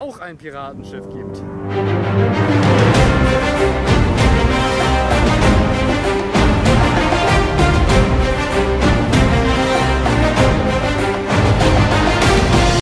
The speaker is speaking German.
auch ein Piratenschiff gibt.